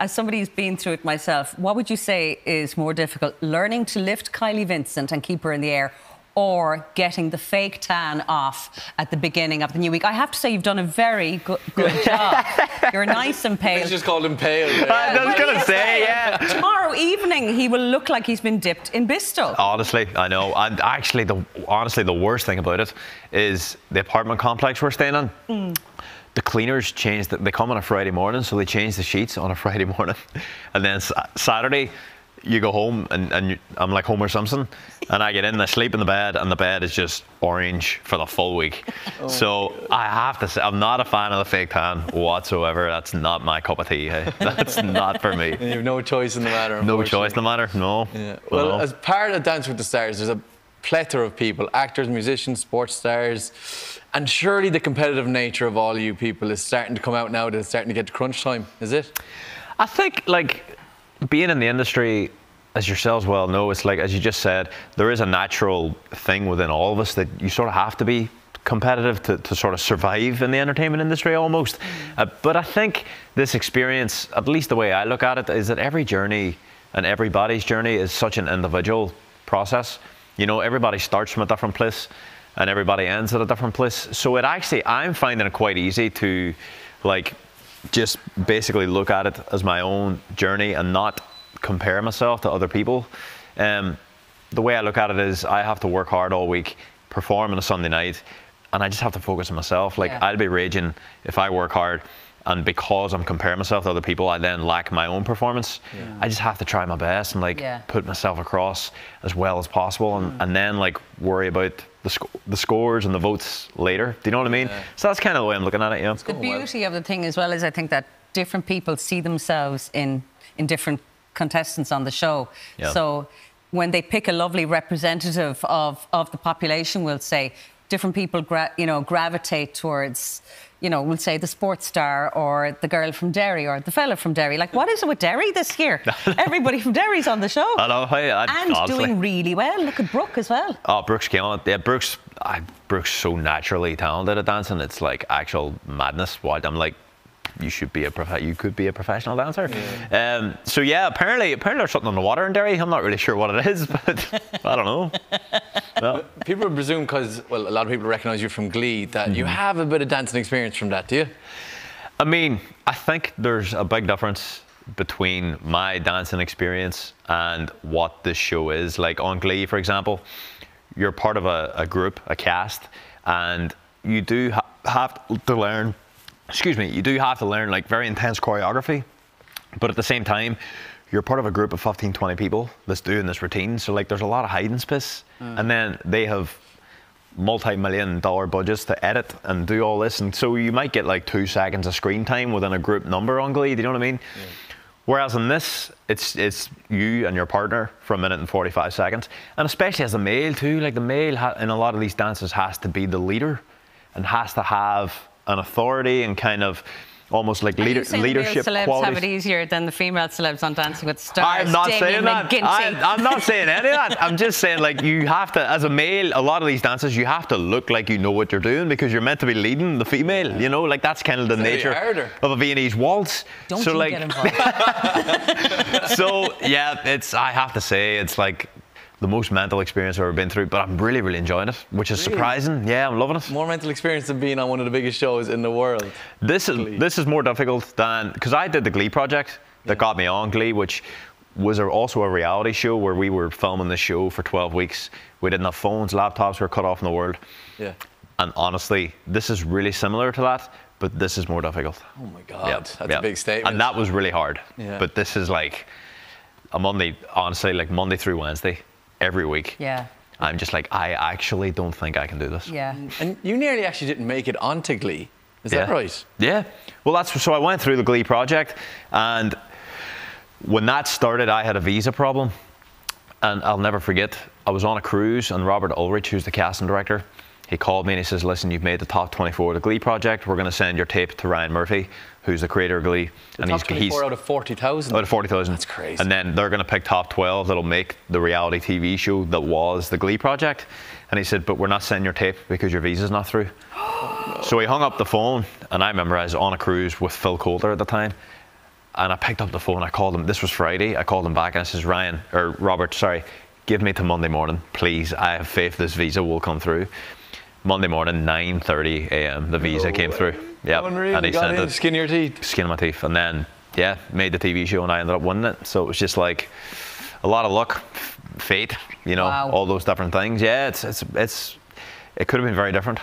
as somebody who's been through it myself, what would you say is more difficult, learning to lift Kylie Vincent and keep her in the air, or getting the fake tan off at the beginning of the new week. I have to say, you've done a very good, good job. You're nice and pale. He's just called him pale. I was going to say, yeah. Tomorrow evening, he will look like he's been dipped in Bisto. Honestly, I know. And actually, the honestly, the worst thing about it is the apartment complex we're staying in. Mm. The cleaners change. The, they come on a Friday morning, so they change the sheets on a Friday morning, and then Saturday you go home and, and you, I'm like Homer Simpson, and I get in, I sleep in the bed, and the bed is just orange for the full week. Oh so I have to say, I'm not a fan of the fake tan whatsoever. That's not my cup of tea. Hey. That's not for me. And you have no choice in the matter. No choice in the matter. No. Yeah. Well, no. as part of Dance with the Stars, there's a plethora of people actors, musicians, sports stars. And surely the competitive nature of all you people is starting to come out now that it's starting to get to crunch time, is it? I think, like, being in the industry, as yourselves well know, it's like, as you just said, there is a natural thing within all of us that you sort of have to be competitive to, to sort of survive in the entertainment industry almost. Uh, but I think this experience, at least the way I look at it, is that every journey and everybody's journey is such an individual process. You know, everybody starts from a different place and everybody ends at a different place. So it actually, I'm finding it quite easy to like just basically look at it as my own journey and not compare myself to other people. Um, the way I look at it is I have to work hard all week, perform on a Sunday night, and I just have to focus on myself. Like yeah. I'd be raging if I work hard and because I'm comparing myself to other people, I then lack my own performance. Yeah. I just have to try my best and like yeah. put myself across as well as possible, and, mm. and then like worry about the, sc- the scores and the votes later. Do you know what I mean? Yeah. So that's kind of the way I'm looking at it. Yeah. The beauty of the thing as well is I think that different people see themselves in in different contestants on the show. So when they pick a lovely representative of of the population, we'll say different people, gra- you know, gravitate towards you know, we'll say the sports star or the girl from Derry or the fella from Derry. Like, what is it with Derry this year? Everybody from Derry's on the show. I know. Hey, I, and honestly. doing really well. Look at Brooke as well. Oh, Brooke's killing it. Yeah, Brooke's, I, Brooke's so naturally talented at dancing. It's like actual madness. What I'm like, you should be a prof- you could be a professional dancer. Yeah. Um, so yeah, apparently apparently there's something on the water in Derry. I'm not really sure what it is, but I don't know. No. People presume because well, a lot of people recognise you from Glee that mm-hmm. you have a bit of dancing experience from that, do you? I mean, I think there's a big difference between my dancing experience and what this show is. Like on Glee, for example, you're part of a, a group, a cast, and you do ha- have to learn excuse me, you do have to learn like very intense choreography, but at the same time, you're part of a group of 15, 20 people that's doing this routine. So like, there's a lot of hiding space, mm. and then they have multi-million dollar budgets to edit and do all this, and so you might get like two seconds of screen time within a group number on Glee. Do you know what I mean? Yeah. Whereas in this, it's it's you and your partner for a minute and 45 seconds, and especially as a male too. Like the male ha- in a lot of these dances has to be the leader, and has to have an authority and kind of almost like leader, leadership the male celebs qualities. have it easier than the female celebs on Dancing with the Stars. I'm not saying that. I, am not saying any of that. I'm just saying like you have to, as a male, a lot of these dances you have to look like you know what you're doing because you're meant to be leading the female. You know, like that's kind of the it's nature of a Viennese waltz. Don't so, you like, get involved. so yeah, it's. I have to say, it's like the most mental experience I've ever been through, but I'm really, really enjoying it, which is really? surprising. Yeah, I'm loving it. More mental experience than being on one of the biggest shows in the world. This is Glee. this is more difficult than because I did the Glee project that yeah. got me on Glee, which was also a reality show where we were filming the show for 12 weeks. We didn't have phones, laptops were cut off in the world. Yeah. And honestly, this is really similar to that, but this is more difficult. Oh my God, yep. that's yep. a big statement. And that was really hard. Yeah. But this is like a Monday, honestly, like Monday through Wednesday every week. Yeah. I'm just like, I actually don't think I can do this. Yeah. Mm. And you nearly actually didn't make it onto Glee. Is yeah. that right? Yeah. Well, that's so I went through the Glee project, and when that started, I had a visa problem, and I'll never forget. I was on a cruise, and Robert Ulrich, who's the casting director, he called me and he says, "Listen, you've made the top 24 of the Glee project. We're going to send your tape to Ryan Murphy, who's the creator of Glee. The and top he's, 24 he's out of 40,000. Out of 40,000. That's crazy. And then they're going to pick top 12 that'll make the reality TV show that was the Glee project. And he said, but we're not sending your tape because your visa's not through. oh, no. So he hung up the phone, and I remember I was on a cruise with Phil Coulter at the time. and I picked up the phone. I called him. This was Friday. I called him back and I says, Ryan or Robert, sorry, give me to Monday morning, please. I have faith this visa will come through. Monday morning, 9:30 a.m. The visa No came way. through. Yeah, and he You sent it skin your teeth. skin my teeth, and then yeah, made the TV show, and I ended up winning it. So it was just like a lot of luck, fate, you know, Wow. all those different things. Yeah, it's it's it's it could have been very different.